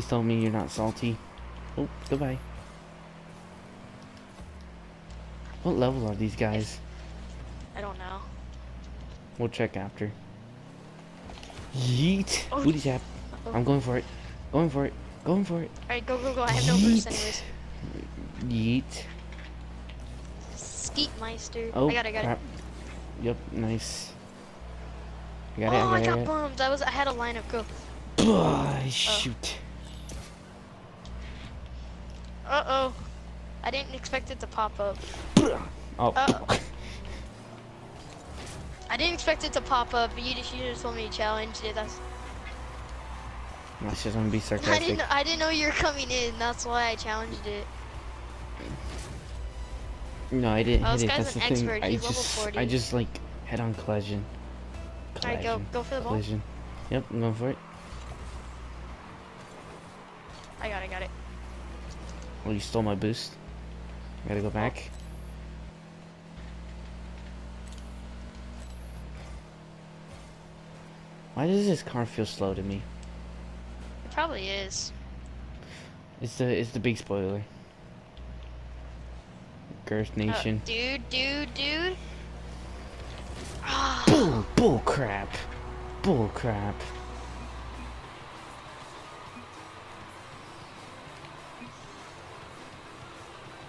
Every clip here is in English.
sea salt? What? Please tell me you're not salty. Oh, goodbye. What level are these guys? I don't know. We'll check after. Yeet! Oh. Booty tap. Oh. I'm going for it. Going for it. Going for it. Alright, go, go, go. I have no boost Yeet. anyways. Yeet. Skeet Meister. Oh, I got it, I got crap. it. Yep, nice. I got oh, it, I I got got it. bummed. I was, I had a lineup. Go. Oh, shoot. Uh oh. I didn't expect it to pop up. Oh. Uh-oh. I didn't expect it to pop up, but you just, you just told me to challenge it. That's. That's just gonna be sarcastic. I didn't, I didn't know you were coming in. That's why I challenged it. No, I didn't Oh, hit this it. guy's That's an the thing. expert. I level just, 40. I just like head on collision. Alright, go, go for the ball. Collision. Yep, I'm going for it. I got it, got it. Well, you stole my boost. Gotta go back. Why does this car feel slow to me? It probably is. It's the it's the big spoiler. Girth Oh, Nation. dude, dude, dude. Ah, Bull bull crap. Bull crap.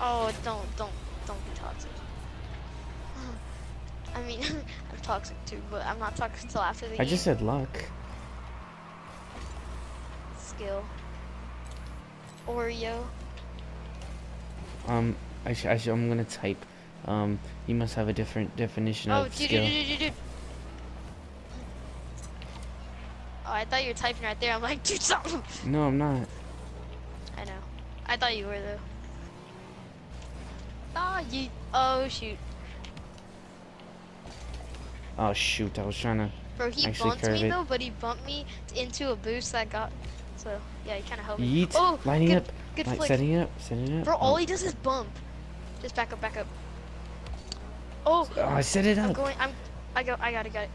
Oh, don't, don't, don't be toxic. I mean, I'm toxic too, but I'm not toxic until after the I game. just said luck. skill. Oreo. Um, I sh I sh I'm gonna type. Um, you must have a different definition Oh, of dude, skill. dude, dude, dude, dude. Oh, I thought you were typing right there. I'm like, dude, something. No, I'm not. I know. I thought you were though. Ah, you. Oh shoot, Oh shoot! I was trying to. bro. He Actually bumped me it. though, but he bumped me into a boost that got. So yeah, he kind of helped me. Yeet. Oh, lining good, up. Good Li- flick. setting it up. Setting it up. Bro, oh. all he does is bump. Just back up, back up. Oh, Oh, I set it up. I'm going. I'm. I go. I got it. Got it.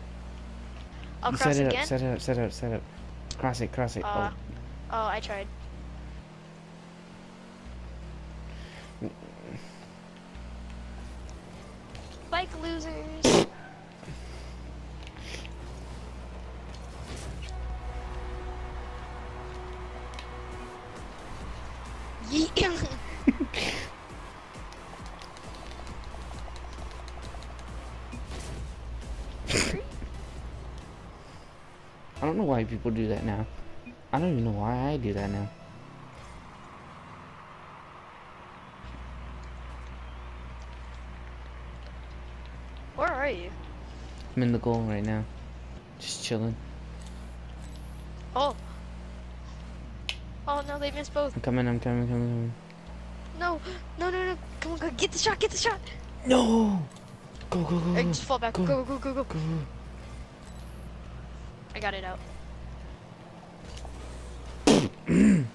I'll You cross set it again. up. Set it up. Set it up. Set it up. Cross it. Cross it. Uh, oh, I tried. Bike losers. Yeah. I don't know why people do that now. I don't even know why I do that now. Where are you? I'm in the goal right now. Just chilling. Oh. Oh no, they missed both. I'm coming. I'm coming. Coming. coming. No, no, no, no. Come on, go get the shot. Get the shot. No. Go go go go. just fall back. Go. Go, go, go, go. go. I got it out. oh,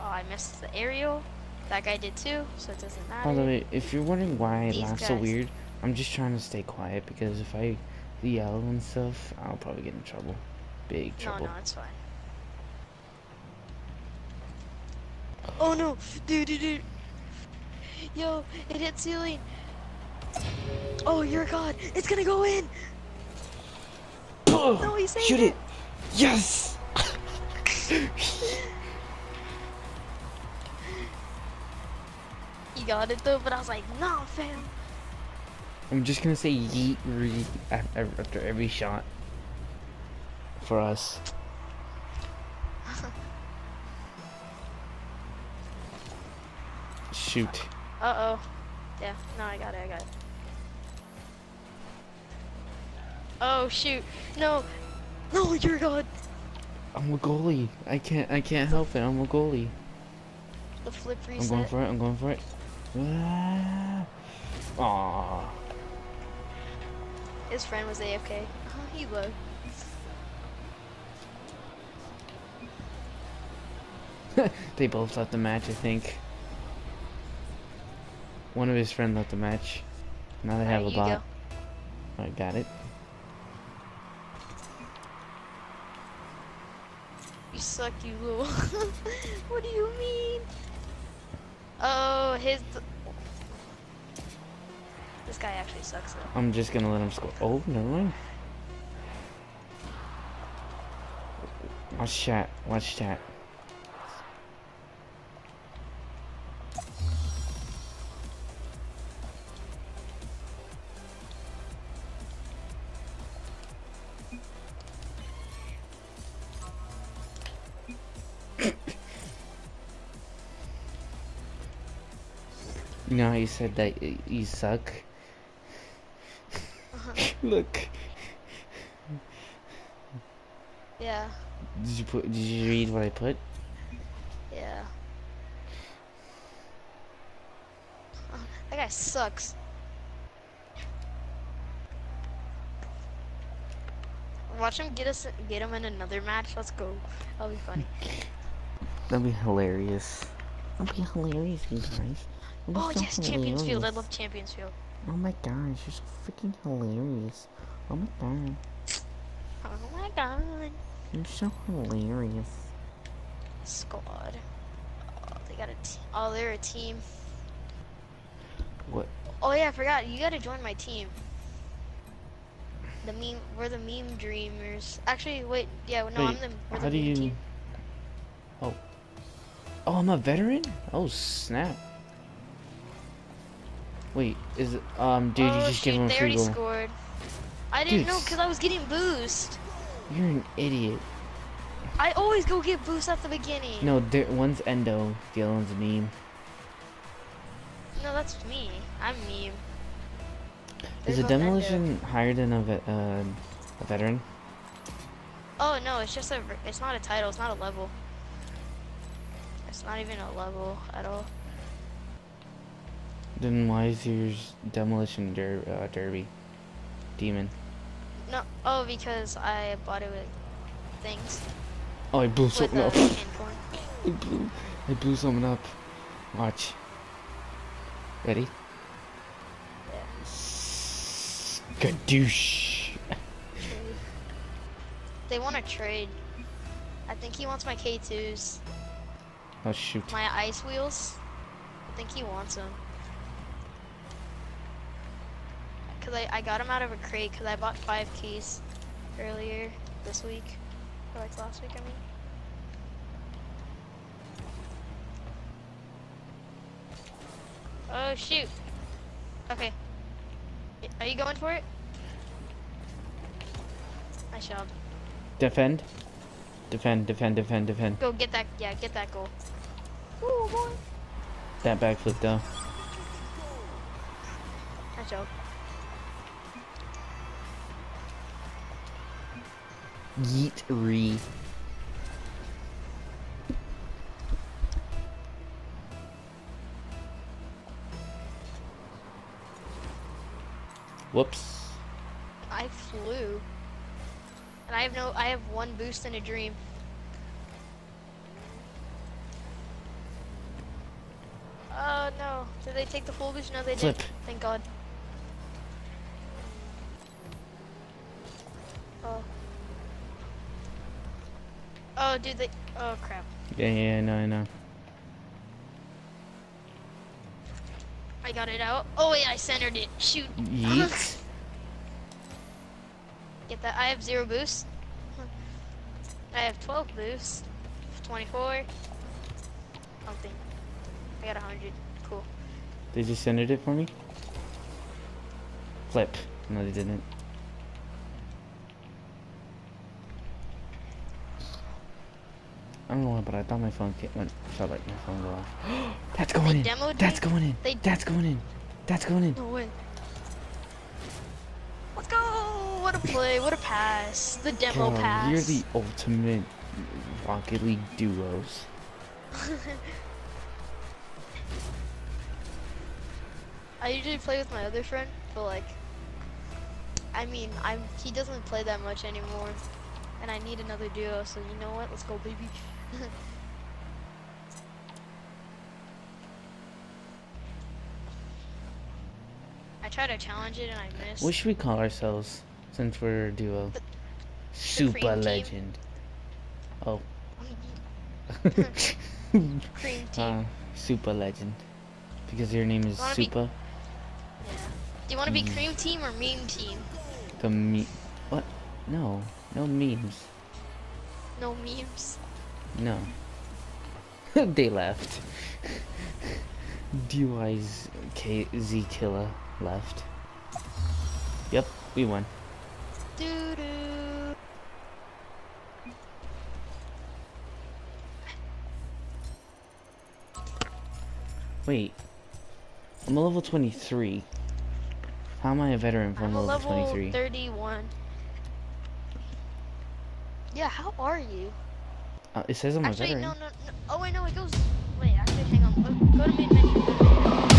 I missed the aerial. That guy did too, so it doesn't matter. By the way, if you're wondering why I These laugh so weird, I'm just trying to stay quiet because if I yell and stuff, I'll probably get in trouble. Big no, trouble. no, it's fine. Oh no, dude, dude, dude. Yo, it hit ceiling. Oh, you're a god. It's gonna go in. No, he saved Shoot it. it! Yes! got it though, but I was like, nah, fam. I'm just gonna say yeet re- af- af- after every shot. For us. Shoot. Uh oh. Yeah, no, I got it, I got it. Oh shoot. No. No, you're a god. I'm a goalie. I can't I can't help it. I'm a goalie. The flip reset. I'm going for it. I'm going for it. Aww. His friend was AFK. Oh, he low. they both left the match, I think. One of his friends left the match. Now they have right, a bot. I got it. You suck, you little. what do you mean? Oh, his. This guy actually sucks though. I'm just gonna let him score. Oh, never mind. Watch chat. Watch chat. You know how you said that you suck? Uh-huh. Look. Yeah, Did you put did you read what I put? yeah. Uh, that guy sucks. Watch him get us get him in another match. Let's go. That'll be funny. That'd be hilarious. That'd be hilarious, you guys. Oh so yes, Champions Field. I love Champions Field. Oh my gosh, you're so freaking hilarious. Oh my god, Oh my god. you're so hilarious. Squad. Oh, they got a team. Oh, they're a team. What? Oh yeah, I forgot. You gotta join my team. The meme. We're the meme dreamers. Actually, wait. Yeah, no, I'm the. We're how the do meme you? team. Oh. I'm a veteran. Oh snap. Wait, is it? Um, dude, oh, you just gave him a free already goal. scored. I didn't Dude, know because I was getting boost. You're an idiot. I always go get boost at the beginning. No, there, one's Endo, the other one's meme. No, that's me. I'm meme. Is a Endo. demolition higher than a, ve- uh, a veteran? Oh no, it's just a. It's not a title. It's not a level. It's not even a level at all. Then why is yours demolition der- uh, derby? Demon. No. Oh, because I bought it with things. Oh, I blew With something uh, up. I blew, I blew something up. Watch. Ready? Skadoosh. They want to trade. I think he wants my K2s, Oh shoot. my ice wheels. I think he wants them. Cause I, I got him out of a crate because I bought five keys earlier this week. Or like last week, I mean. Oh shoot. Okay. Are you going for it? Nice job. Defend. Defend, defend, defend, defend. Go get that. Yeah, get that goal. Ooh, boy. That backflip though. Nice job. Yeet re. Whoops. I flew. And I have no. I have one boost in a dream. Oh no! Did they take the full boost? No, they Flip. didn't. Thank God. Oh. Oh, dude, they. Oh crap! Yeah, yeah, I know, I know. I got it out. Oh wait, I centered it. Shoot. Yeet. Get that. I have zero boost. I have 12 boost. 24. Something. I got 100. They just centered it for me? Flip. No, they didn't. I don't know why, but I thought my phone ca- went, felt like my phone go off. That's going in. That's going in. They- That's going in. That's going in. No way. Let's go! What a play, what a pass. The demo God, pass. You're the ultimate Rocket League duos. I usually play with my other friend, but like, I mean, I'm he doesn't play that much anymore, and I need another duo. So you know what? Let's go, baby. I tried to challenge it and I missed. What should we call ourselves since we're a duo? The- Super Supreme Team. Legend. Oh, Cream team. uh, Super legend. Because your name is Super. Do you want to be Mm. cream team or meme team? The me. What? No. No memes. No memes. No. they left. DUI's K Z Killer left. Yep, we won. Doo doo. Wait. I'm a level 23. How am I a veteran from level, level 23? 31. Yeah, how are you? Uh, it says I'm a Actually, veteran. no, no, no. Oh, wait, no, it goes. Wait, actually, hang on. Go, go to main. Go to main menu.